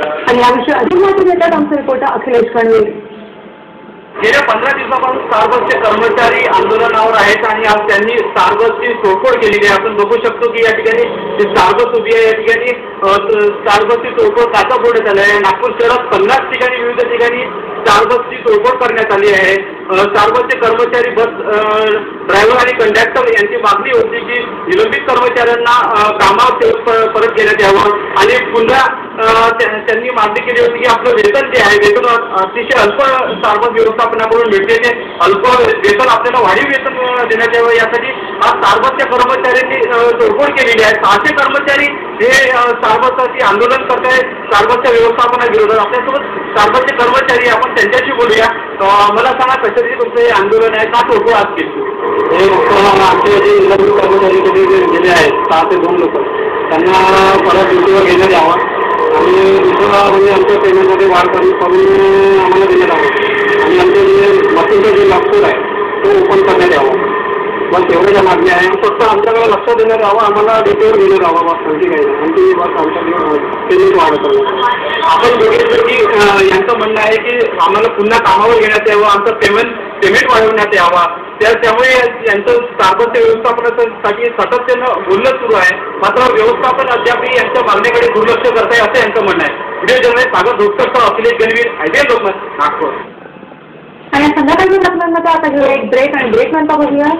आणि याविषयी अधिक माहिती देतात आमचे रिपोर्टर अखिलेश कणवे गेल्या पंधरा दिवसापासून स्टारबसचे कर्मचारी आंदोलनावर आहेत आणि आज त्यांनी स्टारबसची तोडफोड केलेली आहे. आपण बघू शकतो की या ठिकाणी जी स्टारबस उभी आहे या ठिकाणी स्टारबसची तोडफोड काचा फोडण्यात आली आहे. नागपूर शहरात पन्नास ठिकाणी विविध ठिकाणी स्टारबसची तोडफोड करण्यात आली आहे. स्टारबसचे कर्मचारी बस ड्रायव्हर आणि कंडक्टर यांची मागणी होती की निलंबित कर्मचाऱ्यांना कामावर परत घेण्यात यावं. आणि पुन्हा त्यांनी मागणी केली होती की आपलं वेतन जे आहे वेतन अतिशय अल्प स्टारबक्स व्यवस्थापनाकडून मिळते. ते अल्प वेतन आपल्याला वाढीव वेतन देण्यात यावं यासाठी आज सार्वजच्या कर्मचाऱ्यांनी तोडफोड केलेली आहे. सहाशे कर्मचारी हे सार्वजाची आंदोलन करत आहेत सार्वजच्या व्यवस्थापनाविरोधात आपल्यासोबत सार्वजचे कर्मचारी आपण त्यांच्याशी बोलूया. मला सांगा कशाची तुमचं हे आंदोलन आहे? का तोडफोड आज केली? हे आमचे जे कर्मचारी कधी गेले आहेत सहा ते दोन लोक त्यांना परत आम्हाला म्हणजे आमच्या पेमेंटमध्ये वाढ करून करून आम्हाला देण्यात आहोत आणि आमचे जे मशीनचा जे लॉकपूर आहे तो ओपन करण्यात यावा. बस एवढ्या ज्या मागण्या आहे फक्त आमच्याकडे लक्ष देण्यात यावं आम्हाला डिटेल घेण्यात यावं बस आणखी काही नाही. आणखी बस आमच्या पेमेंट वाढत आहे. आपण बघितलं की यांचं म्हणणं आहे की आम्हाला पुन्हा कामावर घेण्यात यावं आमचं पेमेंट पेमेंट वाढवण्यात यावा. त्यामुळे यांचं स्टारबक्सच्या व्यवस्थापनासाठी सातत्यानं बोलणं सुरू आहे. मात्र व्यवस्थापन अद्यापही यांच्या मागणीकडे दुर्लक्ष करत आहे असं यांचं म्हणणं आहे. Video journalist Sagar Dhotkar Akhilesh Ganvir ideal Lokmat Nagpur. आणि संध्याकाळच्या बातम्यांमध्ये आता घेऊया एक ब्रेक आणि ब्रेक नंतर बघूया.